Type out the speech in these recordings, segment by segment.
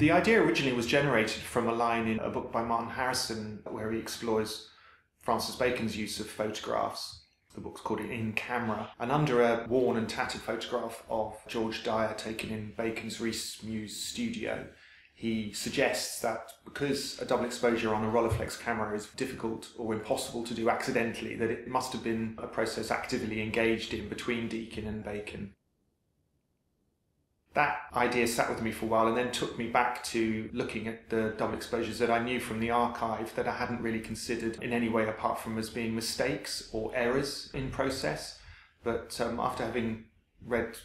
The idea originally was generated from a line in a book by Martin Harrison where he explores Francis Bacon's use of photographs. The book's called In Camera, and under a worn and tattered photograph of George Dyer taken in Bacon's Reece Mews studio, he suggests that because a double exposure on a Rolleiflex camera is difficult or impossible to do accidentally, that it must have been a process actively engaged in between Deakin and Bacon that idea sat with me for a while and then took me back to looking at the double exposures that I knew from the archive that I hadn't really considered in any way apart from as being mistakes or errors in process. But um, after having read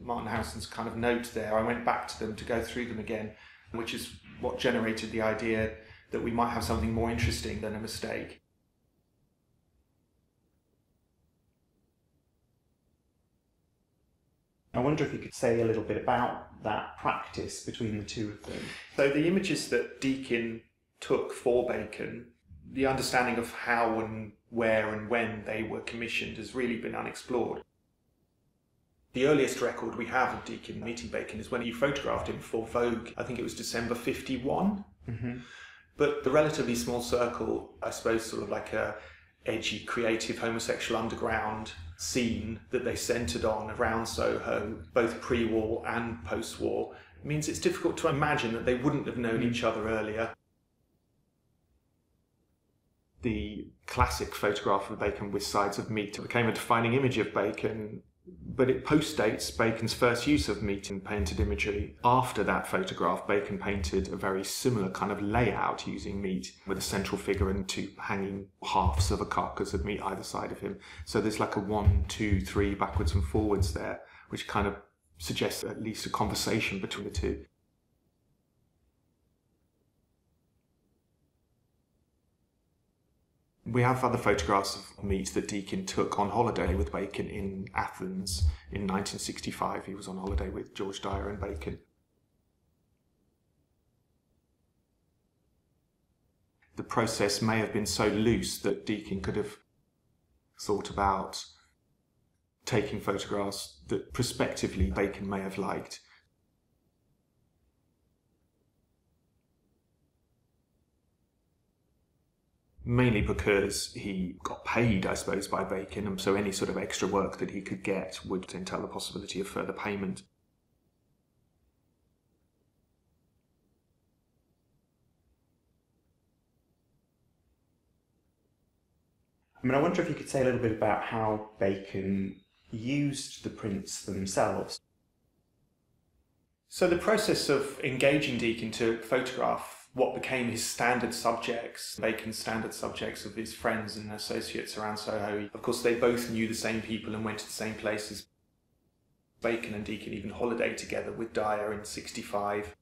Martin Harrison's kind of note there, I went back to them to go through them again, which is what generated the idea that we might have something more interesting than a mistake. I wonder if you could say a little bit about that practice between the two of them. So, the images that Deakin took for Bacon, the understanding of how and where and when they were commissioned has really been unexplored. The earliest record we have of Deakin meeting Bacon is when he photographed him for Vogue. I think it was December 51. Mm-hmm. But the relatively small circle, I suppose, sort of like a edgy, creative homosexual underground scene that they centred on around Soho, both pre war and post war, means it's difficult to imagine that they wouldn't have known each other earlier. The classic photograph of Bacon with sides of meat became a defining image of Bacon but it postdates Bacon's first use of meat in painted imagery. After that photograph, Bacon painted a very similar kind of layout using meat with a central figure and two hanging halves of a carcass of meat either side of him. So there's like a one, two, three backwards and forwards there, which kind of suggests at least a conversation between the two. We have other photographs of meat that Deakin took on holiday with Bacon in Athens in 1965. He was on holiday with George Dyer and Bacon. The process may have been so loose that Deakin could have thought about taking photographs that prospectively Bacon may have liked mainly because he got paid, I suppose, by Bacon, and so any sort of extra work that he could get would entail the possibility of further payment. I mean, I wonder if you could say a little bit about how Bacon used the prints themselves. So, the process of engaging Deakin to photograph what became his standard subjects, Bacon's standard subjects of his friends and associates around Soho. Of course, they both knew the same people and went to the same places. Bacon and Deakin even holidayed together with Dyer in 65.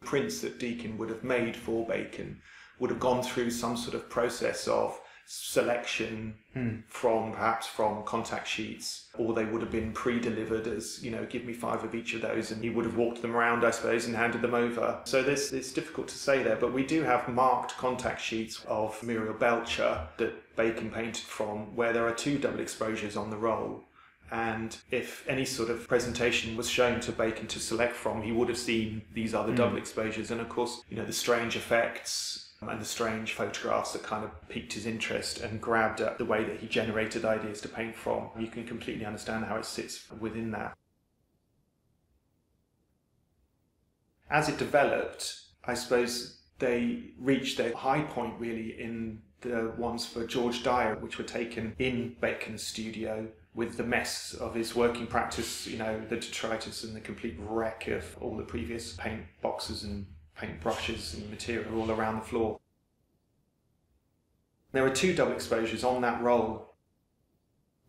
Prints that Deakin would have made for Bacon would have gone through some sort of process of selection hmm. from perhaps from contact sheets or they would have been pre-delivered as you know give me five of each of those and he would have walked them around i suppose and handed them over so this it's difficult to say there but we do have marked contact sheets of muriel belcher that bacon painted from where there are two double exposures on the roll and if any sort of presentation was shown to Bacon to select from, he would have seen these other mm. double exposures. And of course, you know, the strange effects and the strange photographs that kind of piqued his interest and grabbed at the way that he generated ideas to paint from. You can completely understand how it sits within that. As it developed, I suppose they reached their high point really in the ones for George Dyer, which were taken in Bacon's studio with the mess of his working practice, you know, the detritus and the complete wreck of all the previous paint boxes and paint brushes and material all around the floor. There are two double exposures on that roll.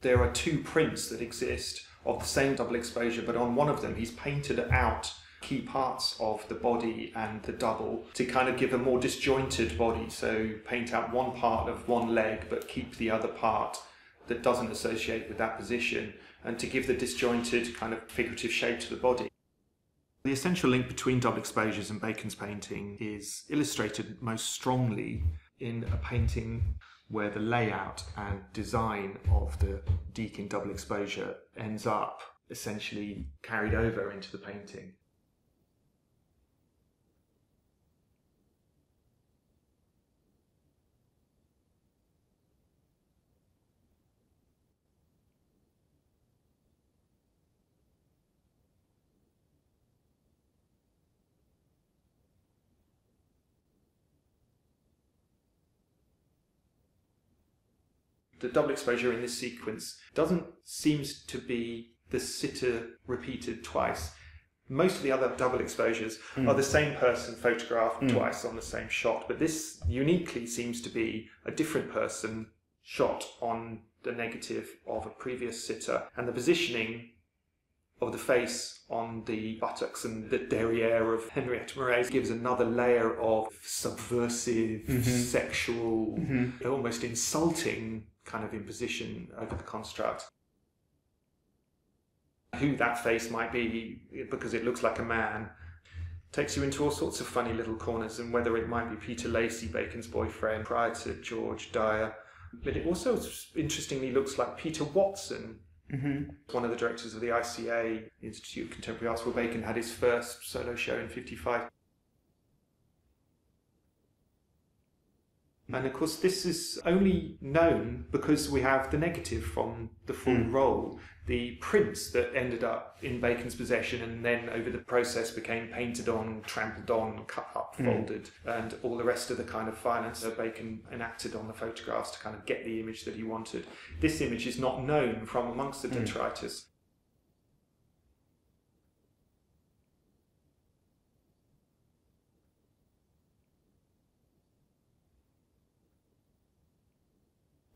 There are two prints that exist of the same double exposure, but on one of them he's painted out key parts of the body and the double to kind of give a more disjointed body. So paint out one part of one leg, but keep the other part that doesn't associate with that position, and to give the disjointed kind of figurative shape to the body. The essential link between double exposures and Bacon's painting is illustrated most strongly in a painting where the layout and design of the Deakin double exposure ends up essentially carried over into the painting. The double exposure in this sequence doesn't seems to be the sitter repeated twice. Most of the other double exposures mm. are the same person photographed mm. twice on the same shot, but this uniquely seems to be a different person shot on the negative of a previous sitter, and the positioning of the face on the buttocks and the derriere of Henrietta Moraes gives another layer of subversive, mm-hmm. sexual, mm-hmm. almost insulting kind of imposition over the construct. Who that face might be, because it looks like a man, takes you into all sorts of funny little corners, and whether it might be Peter Lacy, Bacon's boyfriend, prior to George Dyer. But it also interestingly looks like Peter Watson, Mm-hmm. One of the directors of the ICA, Institute of Contemporary Arts, where Bacon had his first solo show in 55. And of course, this is only known because we have the negative from the full mm. roll. The prints that ended up in Bacon's possession and then over the process became painted on, trampled on, cut up, mm. folded, and all the rest of the kind of violence that Bacon enacted on the photographs to kind of get the image that he wanted. This image is not known from amongst the mm.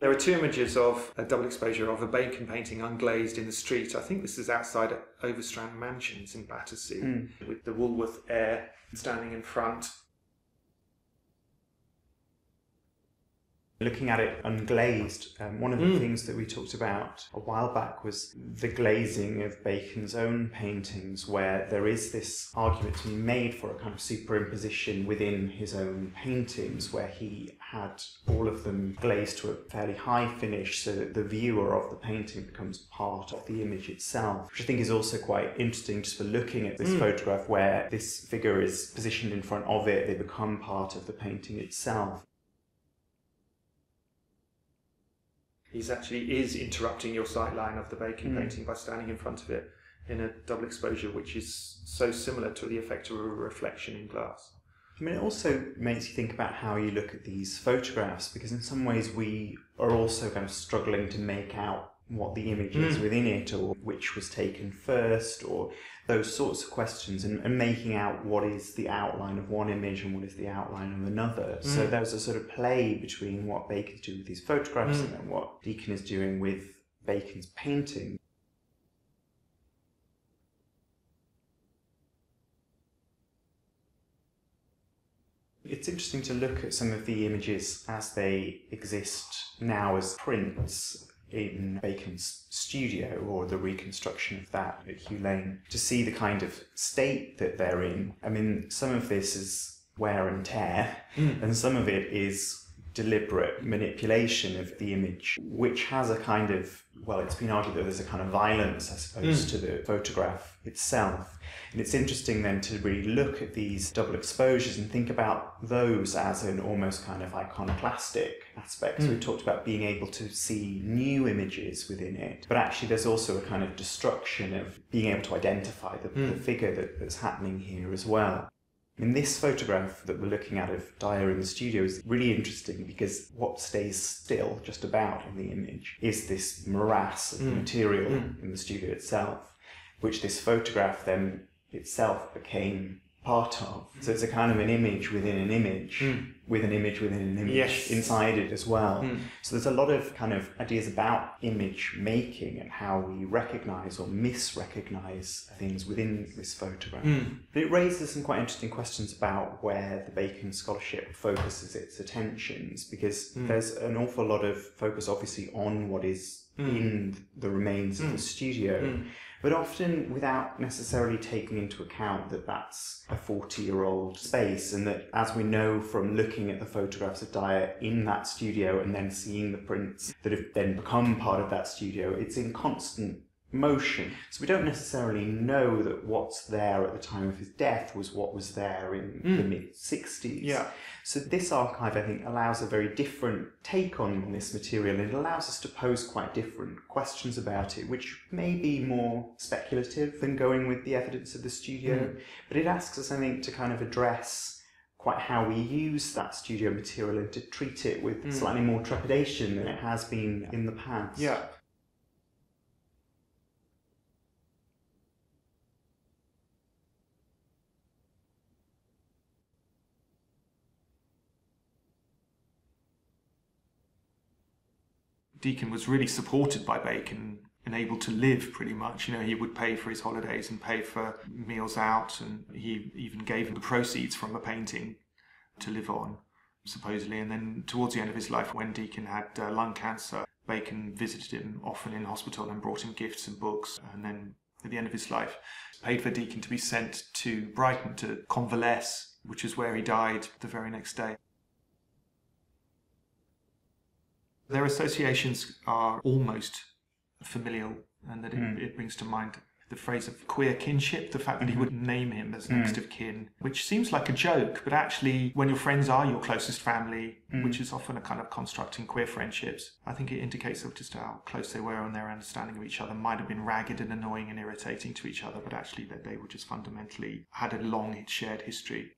There are two images of a double exposure of a Bacon painting unglazed in the street. I think this is outside Overstrand Mansions in Battersea, mm. with the Woolworth heir standing in front Looking at it unglazed, um, one of the mm. things that we talked about a while back was the glazing of Bacon's own paintings, where there is this argument to be made for a kind of superimposition within his own paintings, where he had all of them glazed to a fairly high finish so that the viewer of the painting becomes part of the image itself, which I think is also quite interesting just for looking at this mm. photograph where this figure is positioned in front of it, they become part of the painting itself. He's actually is interrupting your sight line of the Bacon mm. painting by standing in front of it in a double exposure, which is so similar to the effect of a reflection in glass. I mean, it also makes you think about how you look at these photographs because, in some ways, we are also kind of struggling to make out what the image is mm. within it or which was taken first or those sorts of questions and, and, making out what is the outline of one image and what is the outline of another. Mm. So there's a sort of play between what Bacon's doing with these photographs mm. and what Deakin is doing with Bacon's painting. It's interesting to look at some of the images as they exist now as prints in Bacon's studio or the reconstruction of that at Hugh Lane to see the kind of state that they're in. I mean, some of this is wear and tear, mm. and some of it is deliberate manipulation of the image, which has a kind of, well, it's been argued that there's a kind of violence, I suppose, mm. to the photograph itself. And it's interesting then to really look at these double exposures and think about those as an almost kind of iconoclastic aspect. Mm. So we talked about being able to see new images within it, but actually there's also a kind of destruction of being able to identify the, mm. the figure that, that's happening here as well. In this photograph that we're looking at of Dyer in the studio is really interesting because what stays still just about in the image is this morass of mm. material mm. in the studio itself, which this photograph then itself became part of. So it's a kind of an image within an image, mm. with an image within an image yes. inside it as well. Mm. So there's a lot of kind of ideas about image making and how we recognize or misrecognize things within this photograph. Mm. But it raises some quite interesting questions about where the Bacon scholarship focuses its attentions because hmm. there's an awful lot of focus obviously on what is hmm. in the remains of the hmm. studio but often without necessarily taking into account that that's a 40 year old space, and that as we know from looking at the photographs of Dyer in that studio and then seeing the prints that have then become part of that studio, it's in constant motion. So we don't necessarily know that what's there at the time of his death was what was there in mm. the mid 60s. Yeah. So this archive, I think, allows a very different take on this material and it allows us to pose quite different questions about it, which may be more speculative than going with the evidence of the studio. Mm. But it asks us, I think, to kind of address quite how we use that studio material and to treat it with mm. slightly more trepidation than it has been in the past. Yeah. Deakin was really supported by Bacon and able to live pretty much. You know, he would pay for his holidays and pay for meals out, and he even gave him the proceeds from a painting to live on, supposedly. And then towards the end of his life, when Deakin had uh, lung cancer, Bacon visited him often in hospital and brought him gifts and books. And then at the end of his life, paid for Deakin to be sent to Brighton to convalesce, which is where he died the very next day. Their associations are almost familial, and that it, mm. it brings to mind the phrase of queer kinship, the fact that he mm-hmm. would name him as next mm. of kin, which seems like a joke, but actually, when your friends are your closest family, mm. which is often a kind of construct in queer friendships, I think it indicates just how close they were and their understanding of each other might have been ragged and annoying and irritating to each other, but actually that they were just fundamentally had a long shared history.